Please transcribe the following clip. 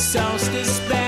solstice.